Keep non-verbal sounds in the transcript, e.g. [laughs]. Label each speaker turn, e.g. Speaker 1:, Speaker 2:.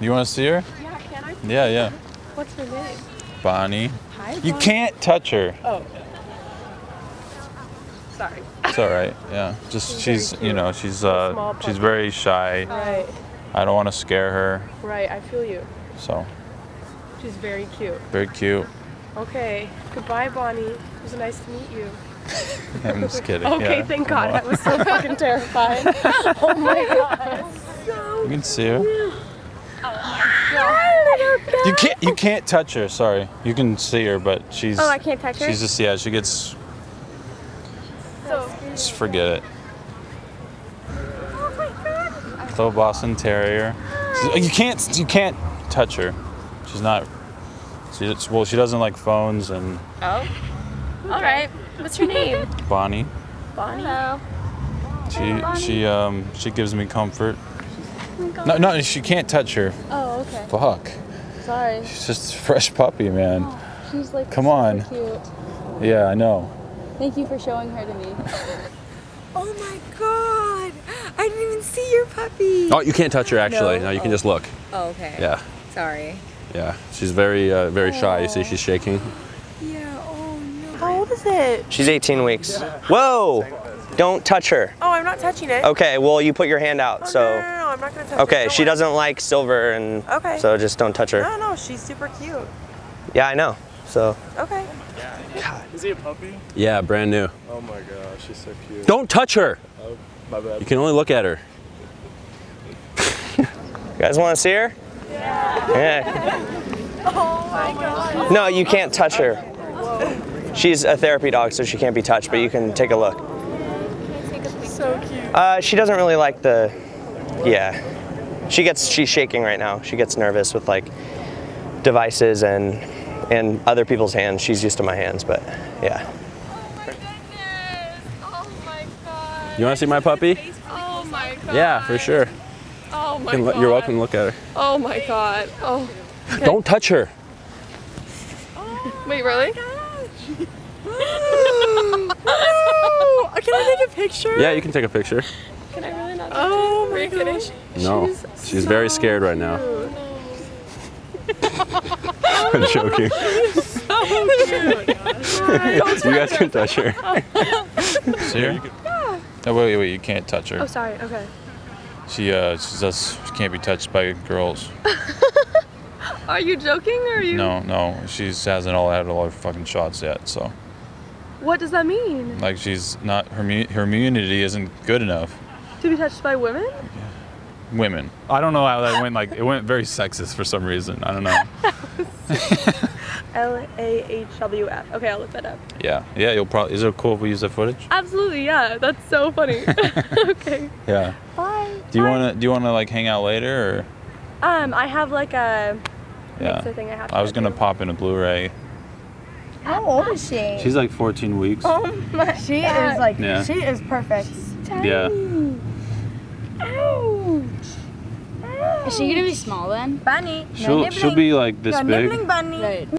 Speaker 1: You want to see her?
Speaker 2: yeah, can I?
Speaker 1: Yeah, yeah.
Speaker 2: What's her name?
Speaker 1: Bonnie.
Speaker 2: Hi,
Speaker 1: You can't touch her.
Speaker 2: Oh. Sorry.
Speaker 1: It's all right. Yeah. Just she's, you know, she's uh she's very shy.
Speaker 2: Right,
Speaker 1: I don't want to scare her.
Speaker 2: right. I feel you.
Speaker 1: So,
Speaker 2: She's very cute.
Speaker 1: very cute.
Speaker 2: Okay. Goodbye, Bonnie. It was nice to meet you. [laughs]
Speaker 1: I'm just kidding.
Speaker 2: Okay,
Speaker 1: yeah.
Speaker 2: thank God. That was so fucking terrifying. [laughs] oh my God. [laughs]
Speaker 1: You can see her. You can't you can't touch her, sorry. You can see her, but she's
Speaker 2: Oh, I can't touch her?
Speaker 1: She's just yeah, she gets
Speaker 2: So,
Speaker 1: just forget it.
Speaker 2: oh my God.
Speaker 1: Little Boston Terrier. She's- You can't you can't touch her. She's not she's, well, she doesn't like phones and
Speaker 3: Oh. All right. What's your name?
Speaker 1: Bonnie.
Speaker 2: Bonnie.
Speaker 3: Hello.
Speaker 1: She she um she gives me comfort. No no she can't touch her.
Speaker 3: Oh, okay.
Speaker 1: Fuck.
Speaker 3: Sorry.
Speaker 1: She's just a fresh puppy, man.
Speaker 3: She's like
Speaker 1: Come
Speaker 3: super
Speaker 1: on.
Speaker 3: cute.
Speaker 1: Yeah, I know.
Speaker 3: Thank you for showing her to me. [laughs]
Speaker 4: Oh my god! I didn't even see your puppy.
Speaker 5: Oh, you can't touch her actually. No, you can
Speaker 4: Oh.
Speaker 5: just look.
Speaker 4: Oh, okay.
Speaker 5: Yeah,
Speaker 4: Sorry.
Speaker 5: yeah. She's very, uh, very shy. You see, she's shaking.
Speaker 4: Yeah. No.
Speaker 2: How old is it?
Speaker 6: She's 18 weeks. Whoa! Don't touch her.
Speaker 2: Oh, I'm not touching it.
Speaker 6: Okay, well, you put your hand out,
Speaker 2: Oh,
Speaker 6: so.
Speaker 2: no, no, no, no, I'm not gonna touch it.
Speaker 6: Okay, she doesn't like silver, and
Speaker 2: Okay.
Speaker 6: so just don't touch her.
Speaker 2: No, no, she's super cute.
Speaker 6: Yeah, I know. So,
Speaker 2: Okay.
Speaker 7: Is he a puppy?
Speaker 5: Yeah, brand new.
Speaker 7: Oh my gosh, she's so cute.
Speaker 5: Don't touch her.
Speaker 7: Oh, my bad.
Speaker 5: You can only look at her.
Speaker 6: you guys want to see her? Yeah. [laughs]
Speaker 2: Oh my God.
Speaker 6: No, you can't touch her. She's a therapy dog, so she can't be touched, but you can take a look.
Speaker 2: So cute.
Speaker 6: Uh, she doesn't really like the. Yeah. She gets. She's shaking right now. She gets nervous with like devices and and other people's hands. She's used to my hands, but yeah.
Speaker 2: Oh my goodness. Oh my God.
Speaker 5: You want to see my puppy?
Speaker 2: Oh my God.
Speaker 5: Yeah, for sure.
Speaker 2: Oh my
Speaker 5: you
Speaker 2: god.
Speaker 5: You're welcome to look at her.
Speaker 2: Oh my God. Oh.
Speaker 5: Don't touch her.
Speaker 2: Wait, really?
Speaker 4: Oh, can I take a picture?
Speaker 5: Yeah, you can take a picture.
Speaker 2: Can I really not?
Speaker 4: Oh my
Speaker 2: Are you kidding?
Speaker 4: gosh.
Speaker 5: No, she's very scared right now. [laughs] I'm joking. you guys can touch her. [laughs]
Speaker 1: See her? Oh, wait, wait, you can't touch her.
Speaker 2: Oh, sorry. Okay.
Speaker 1: She uh she does she can't be touched by girls. [laughs]
Speaker 2: Are you joking or are you?
Speaker 1: No, no, she hasn't all had all her fucking shots yet. So
Speaker 2: What does that mean?
Speaker 1: like she's not her immu- her immunity isn't good enough.
Speaker 2: To be touched by women?
Speaker 1: Women. I don't know how that went. Like it went very sexist for some reason. I don't know. [laughs]
Speaker 2: L A H W F. Okay, I'll look that up.
Speaker 1: Yeah, yeah. You'll probably. Is it cool if we use that footage?
Speaker 2: Absolutely, yeah. That's so funny. [laughs] okay.
Speaker 1: Yeah.
Speaker 2: Bye.
Speaker 1: Do you wanna do you wanna like hang out later or?
Speaker 2: Um, I have like a
Speaker 1: Yeah.
Speaker 2: mixer thing I have to
Speaker 1: I was gonna
Speaker 2: do.
Speaker 1: pop in a Blu-ray.
Speaker 8: How old is she?
Speaker 1: She's like 14 weeks.
Speaker 8: oh my She is like,
Speaker 1: Yeah.
Speaker 8: she is perfect.
Speaker 1: Yeah.
Speaker 8: Is she gonna be small then? Bunny.
Speaker 1: She'll she'll be like this big.
Speaker 8: bunny.